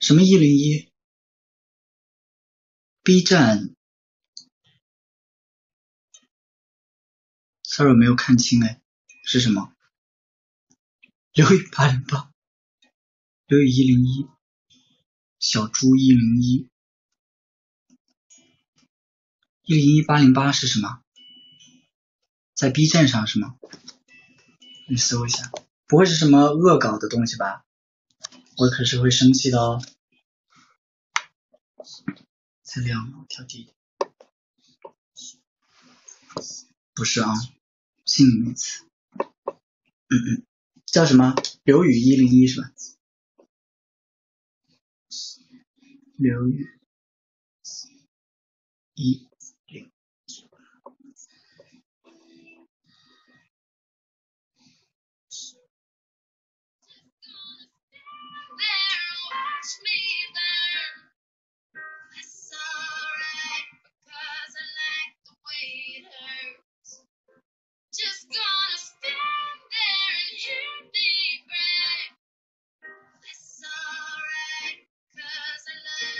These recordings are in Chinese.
什么一零一？B 站，sorry 没有看清哎，是什么？刘宇八零八，刘宇一零一，小猪一零一，一零一八零八是什么？在 B 站上是吗？你搜一下，不会是什么恶搞的东西吧？我可是会生气的哦。太亮，调低。不是啊，姓名词。嗯嗯，叫什么？刘宇一零一是吧？刘宇一。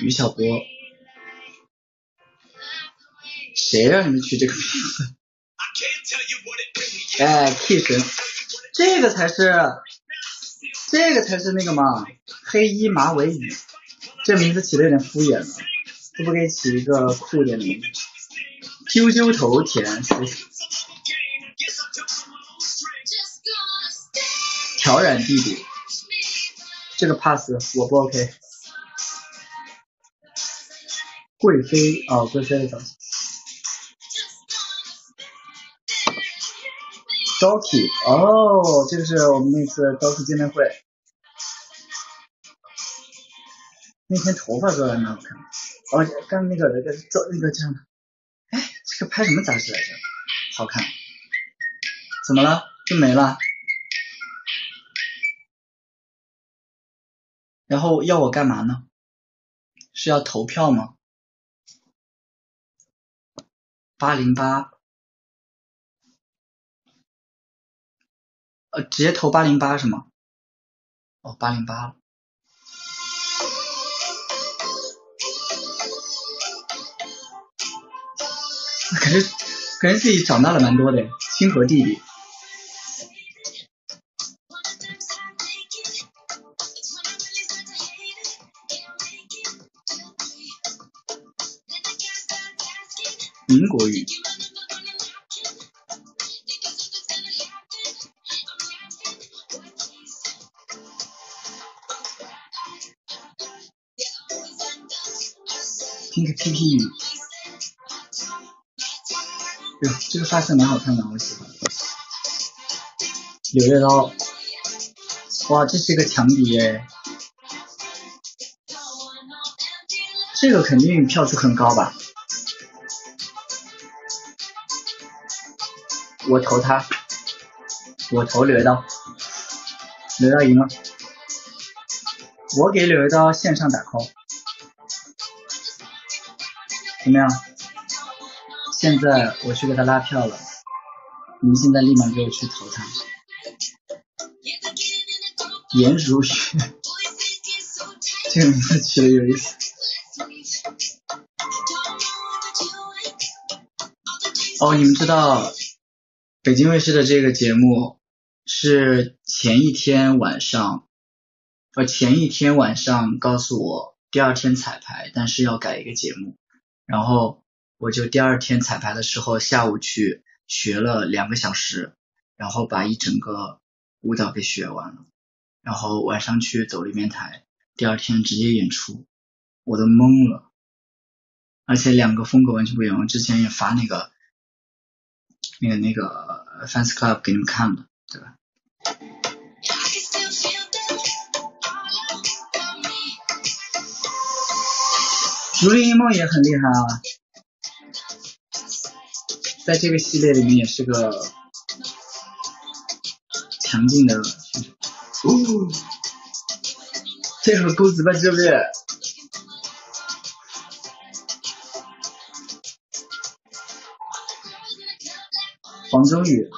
于小波，谁让你们取这个名字？哎，K 神，这个才是，这个才是那个嘛，黑衣马尾雨，这名字起的有点敷衍了，都不给起一个酷点的名字。啾啾头甜，挑染弟弟，这个 pass 我不 OK。贵妃哦，贵妃的造型。Doki 哦，这个是我们那次 Doki 见面会，那天头发做的蛮好看。哦，刚那个那个做那个这样的，哎，这个拍什么杂志来着？好看。怎么了？就没了？然后要我干嘛呢？是要投票吗？八零八，呃，直接投八零八是吗？哦，八零八了。感觉感觉自己长大了蛮多的，亲和弟弟。民国语。听个 P P 语。哟，这个发色蛮好看的，我喜欢。柳叶刀，哇，这是一个强敌耶。这个肯定票数很高吧？我投他，我投柳一刀，柳一刀赢了，我给柳一刀线上打 call，怎么样？现在我去给他拉票了，你们现在立马给我去投他，颜如雪，这个名字取的有意思。哦，你们知道？北京卫视的这个节目是前一天晚上，呃前一天晚上告诉我第二天彩排，但是要改一个节目，然后我就第二天彩排的时候下午去学了两个小时，然后把一整个舞蹈给学完了，然后晚上去走了一遍台，第二天直接演出，我都懵了，而且两个风格完全不一样，之前也发那个。那个那个 fans club 给你们看了，对吧？竹林一梦也很厉害啊，在这个系列里面也是个强劲的选手。哦，这首歌词吧，对不黄宗宇，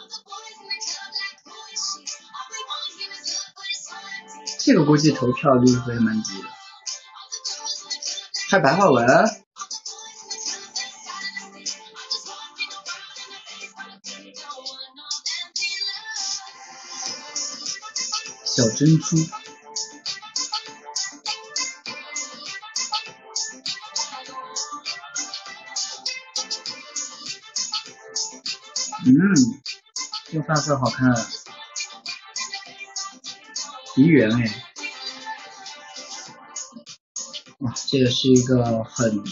这个估计投票率会蛮低的。还白话文？小珍珠。这发色好看，梨园哎，哇，这个是一个很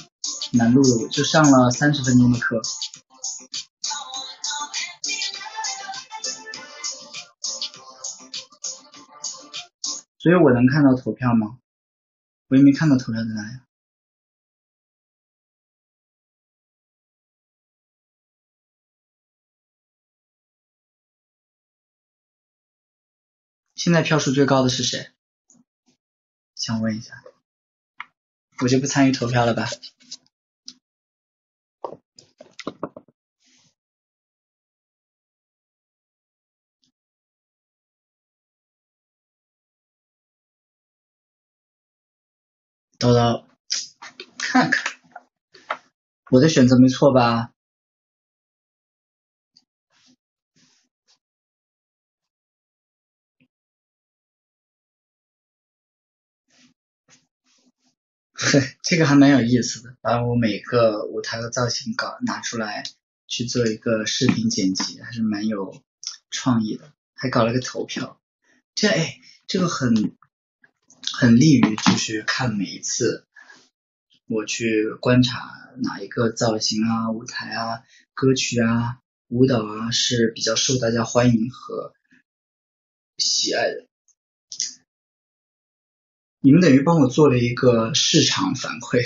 难录的，就上了三十分钟的课，所以我能看到投票吗？我也没看到投票在哪呀。现在票数最高的是谁？想问一下，我就不参与投票了吧。叨叨，看看，我的选择没错吧？这个还蛮有意思的，把我每个舞台的造型稿拿出来去做一个视频剪辑，还是蛮有创意的。还搞了个投票，这哎，这个很很利于就是看每一次我去观察哪一个造型啊、舞台啊、歌曲啊、舞蹈啊是比较受大家欢迎和喜爱的。你们等于帮我做了一个市场反馈，